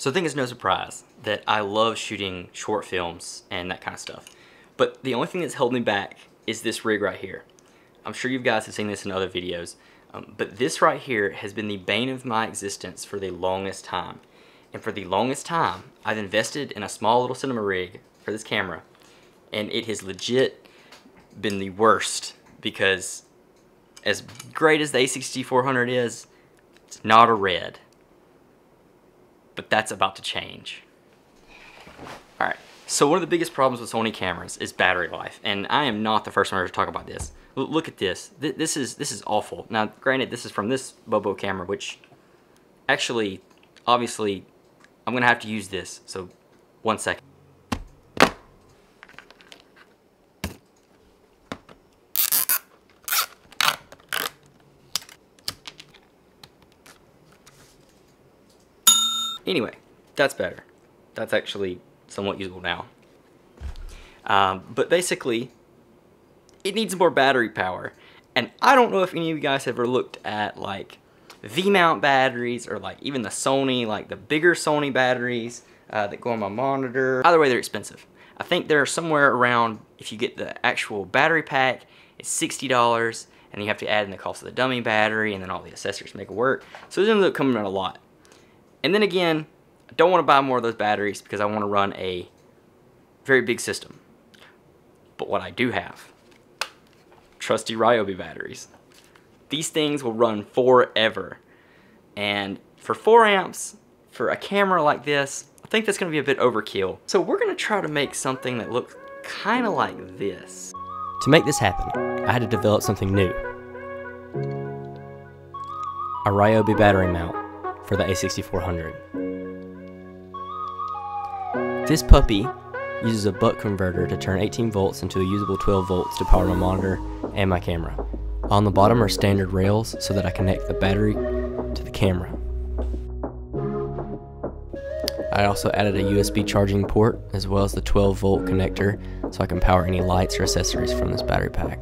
So I think it's no surprise that I love shooting short films and that kind of stuff. But the only thing that's held me back is this rig right here. I'm sure you guys have seen this in other videos, um, but this right here has been the bane of my existence for the longest time. And for the longest time, I've invested in a small little cinema rig for this camera, and it has legit been the worst because as great as the a6400 is, it's not a red. But that's about to change. Alright, so one of the biggest problems with Sony cameras is battery life, and I am not the first one to talk about this. L look at this. Th this is this is awful. Now, granted, this is from this Bobo camera, which actually, obviously, I'm gonna have to use this. So, one second. Anyway, that's better. That's actually somewhat usable now. Um, but basically, it needs more battery power. And I don't know if any of you guys have ever looked at like V-mount batteries or like even the Sony, like the bigger Sony batteries uh, that go on my monitor. Either way, they're expensive. I think they're somewhere around, if you get the actual battery pack, it's $60 and you have to add in the cost of the dummy battery and then all the accessories to make it work. So it ends up coming out a lot. And then again, I don't want to buy more of those batteries because I want to run a very big system. But what I do have, trusty Ryobi batteries. These things will run forever. And for 4 amps, for a camera like this, I think that's going to be a bit overkill. So we're going to try to make something that looks kind of like this. To make this happen, I had to develop something new. A Ryobi battery mount for the A6400. This puppy uses a buck converter to turn 18 volts into a usable 12 volts to power my monitor and my camera. On the bottom are standard rails so that I connect the battery to the camera. I also added a USB charging port as well as the 12 volt connector so I can power any lights or accessories from this battery pack.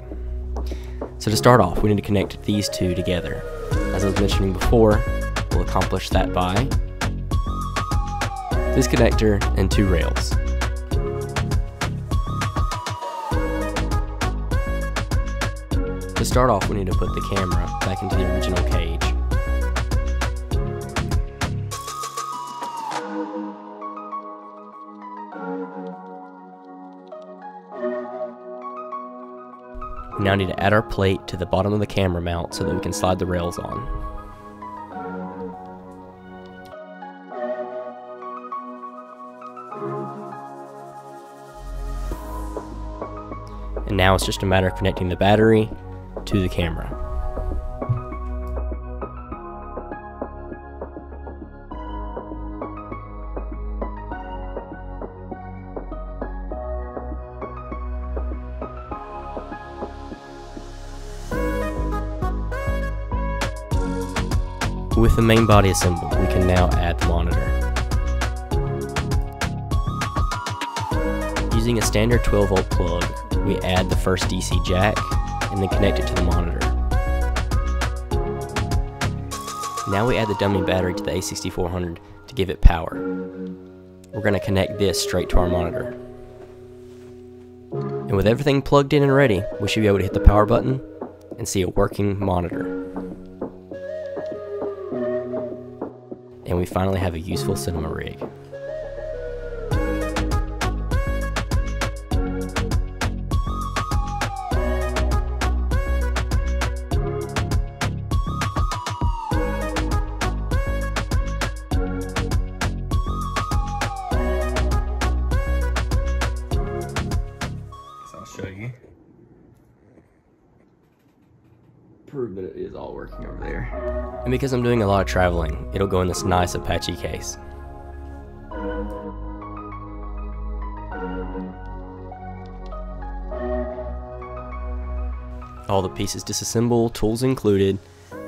So to start off, we need to connect these two together. As I was mentioning before, we'll accomplish that by this connector and two rails. To start off, we need to put the camera back into the original cage. We now need to add our plate to the bottom of the camera mount so that we can slide the rails on. And now it's just a matter of connecting the battery to the camera. With the main body assembled, we can now add the monitor. Using a standard 12 volt plug, we add the first DC jack and then connect it to the monitor. Now we add the dummy battery to the A6400 to give it power. We're going to connect this straight to our monitor. And with everything plugged in and ready, we should be able to hit the power button and see a working monitor. And we finally have a useful cinema rig. Prove that it is all working over there. And because I'm doing a lot of traveling, it'll go in this nice Apache case. All the pieces disassembled, tools included,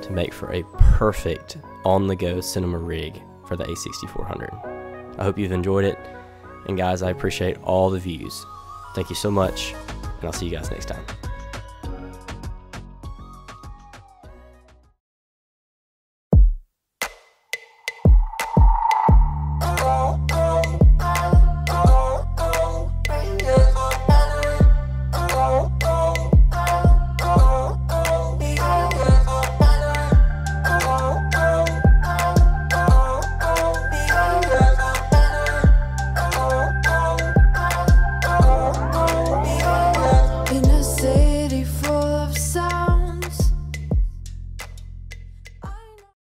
to make for a perfect on-the-go cinema rig for the A6400. I hope you've enjoyed it, and guys, I appreciate all the views. Thank you so much, and I'll see you guys next time.